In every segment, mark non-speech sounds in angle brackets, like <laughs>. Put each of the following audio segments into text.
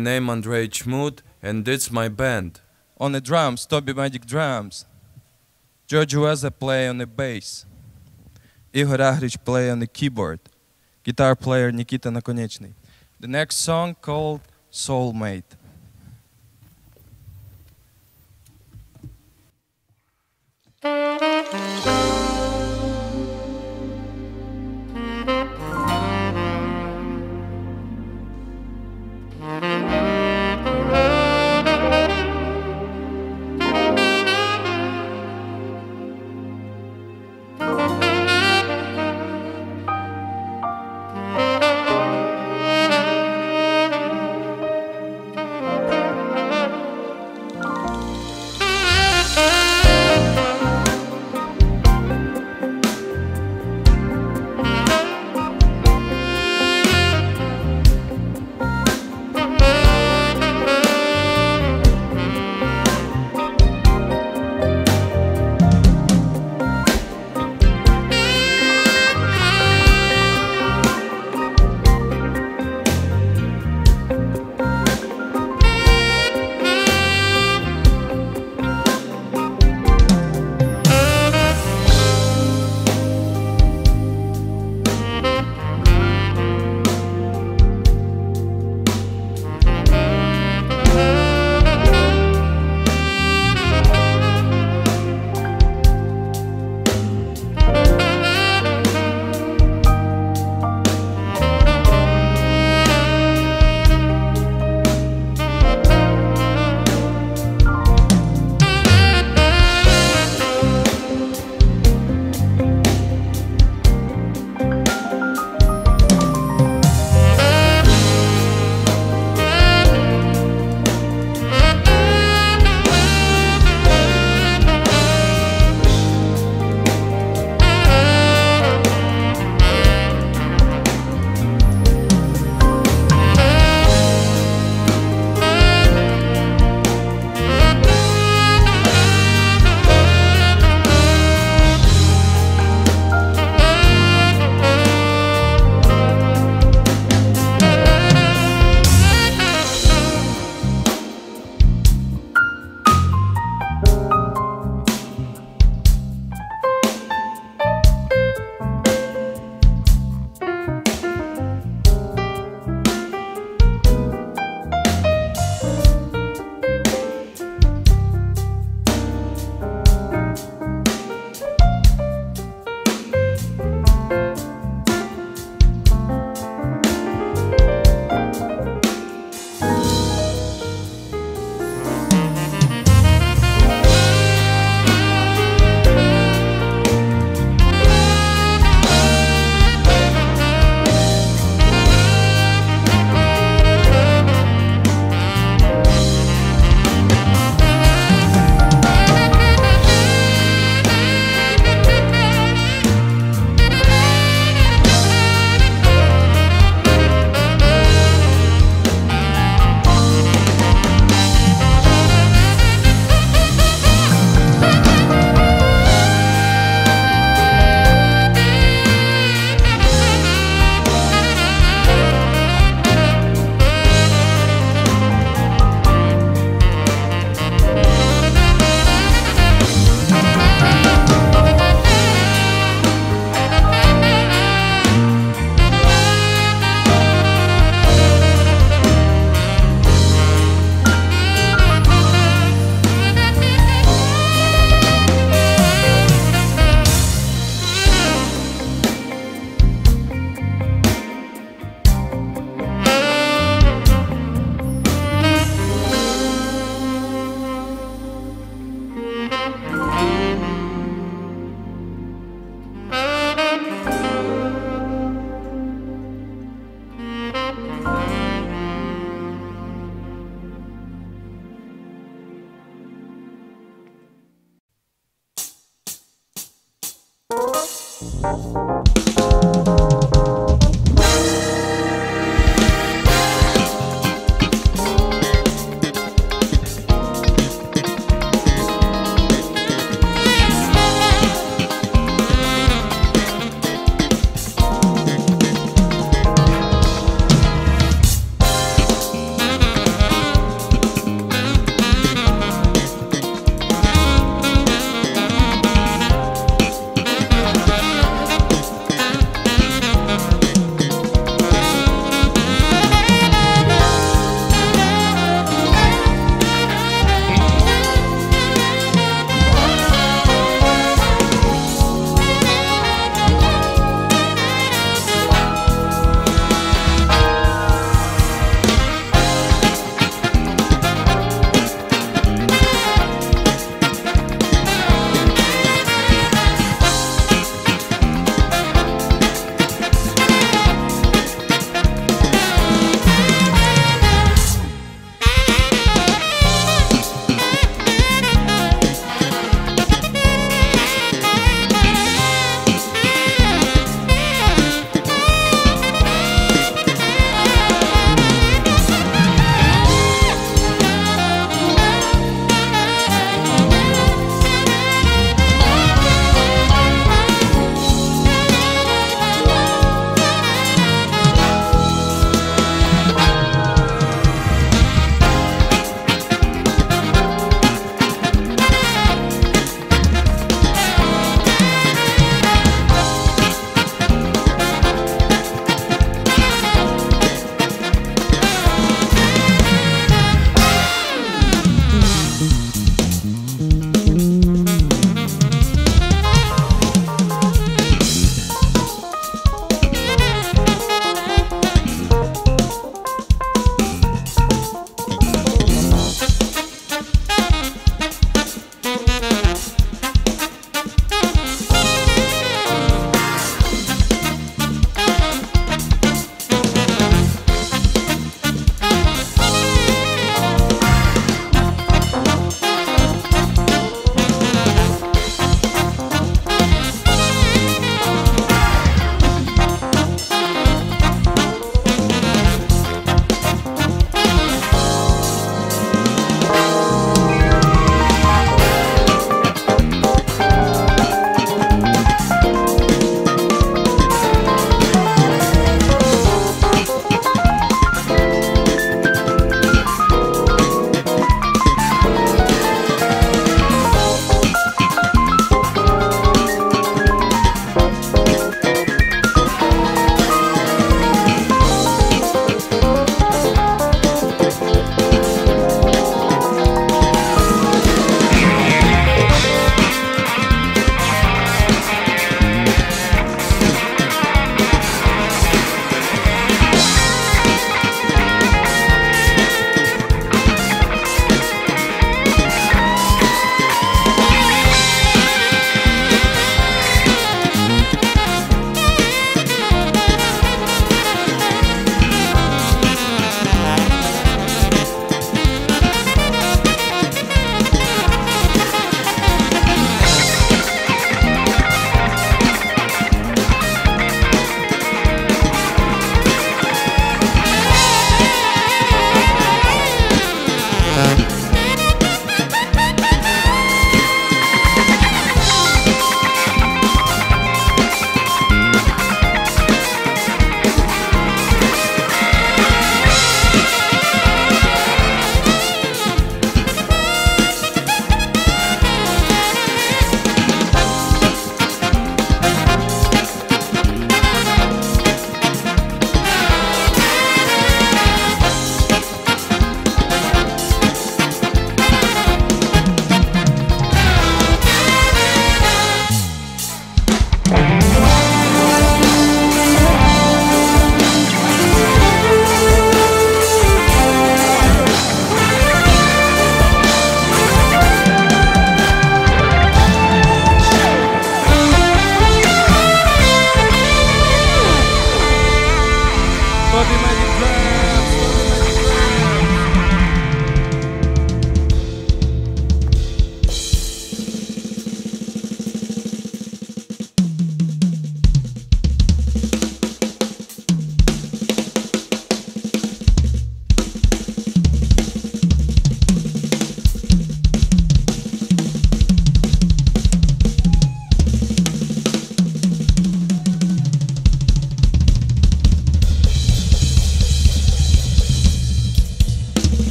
my name Andrey Chmut, and this my band. On the drums, Tobi Magic Drums. George Iweze play on the bass. Igor Agrich play on the keyboard. Guitar player Nikita Nakonechny. The next song called Soulmate. <laughs>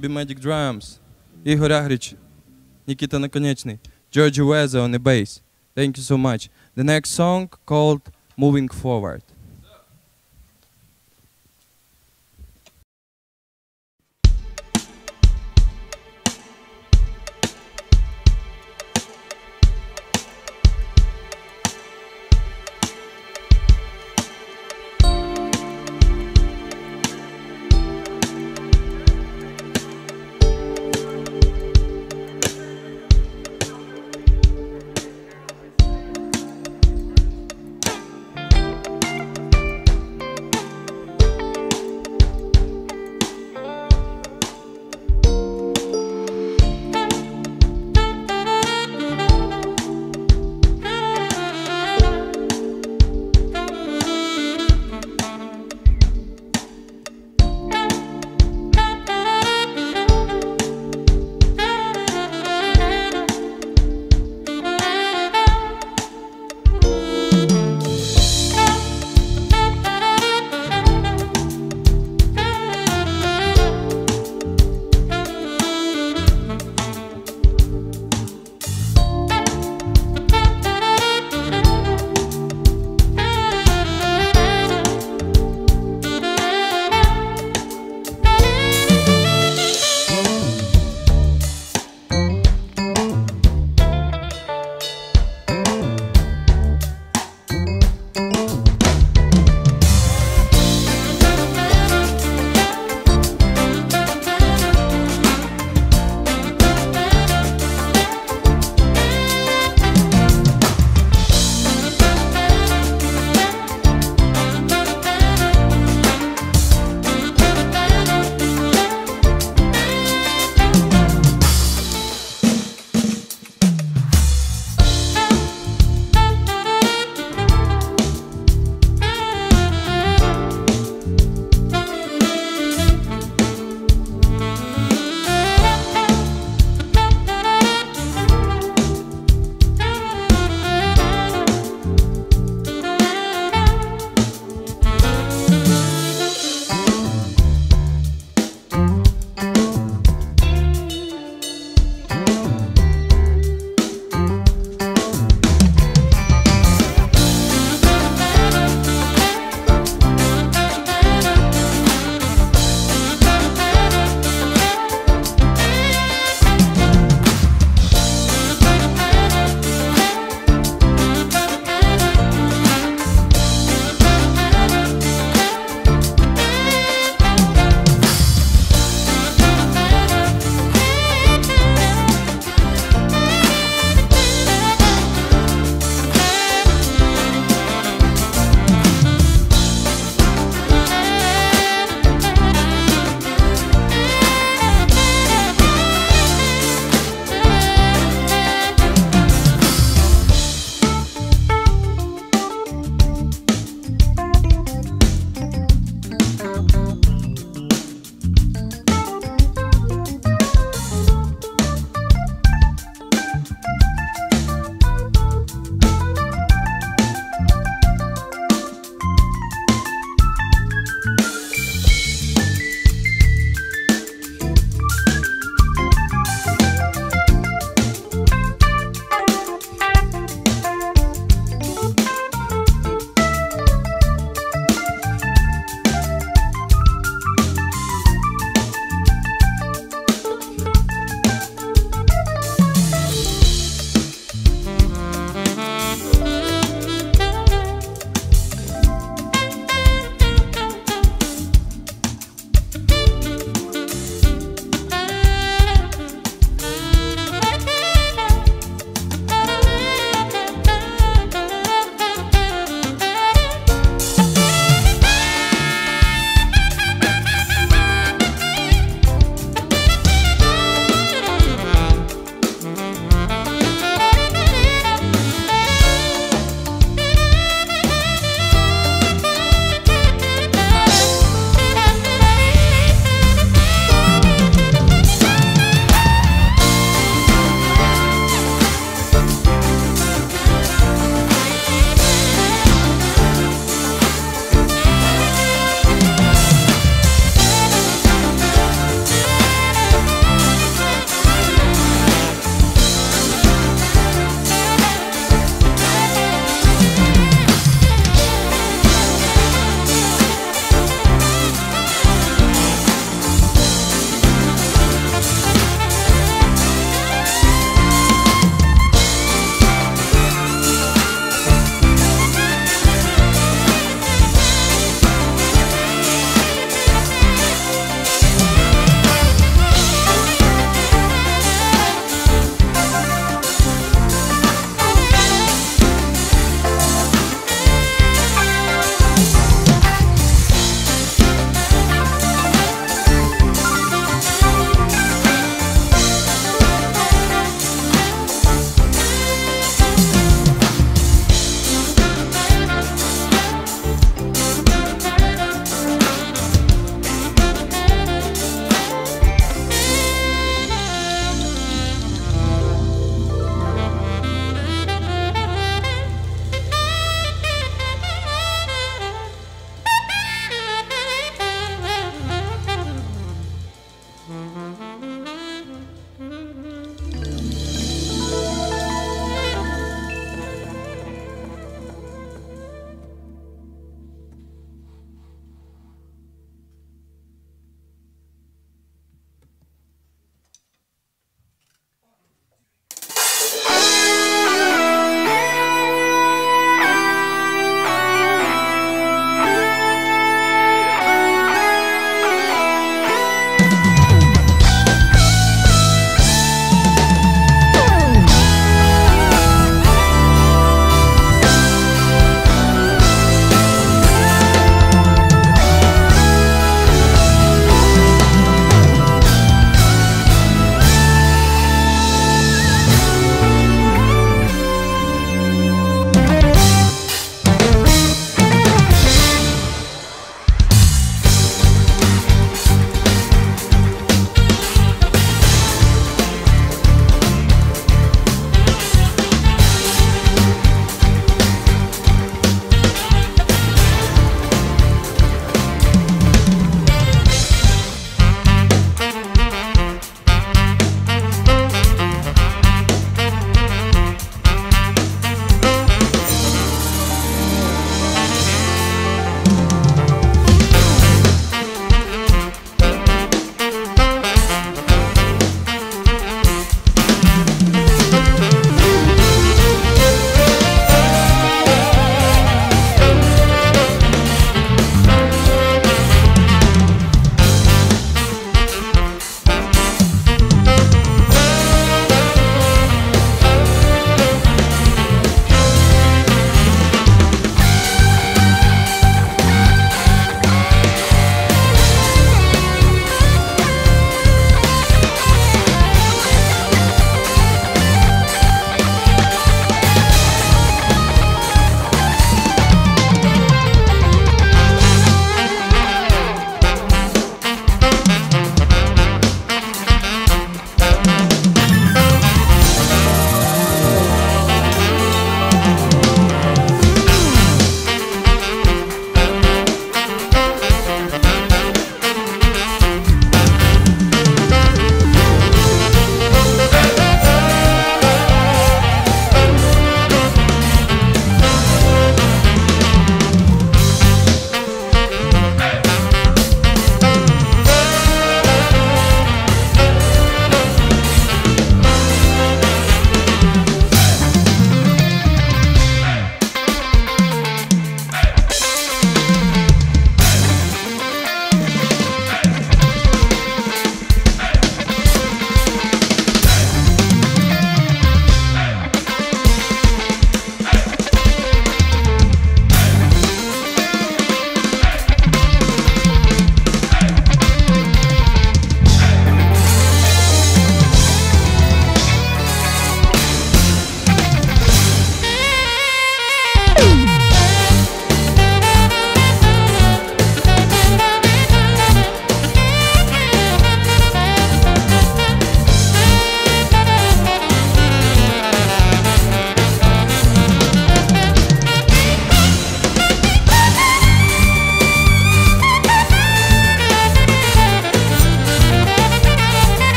Tobi Magic Drums, Igor Agrich, Nikita Nakonechny, George Iweze on the bass. Thank you so much. The next song called Moving Forward.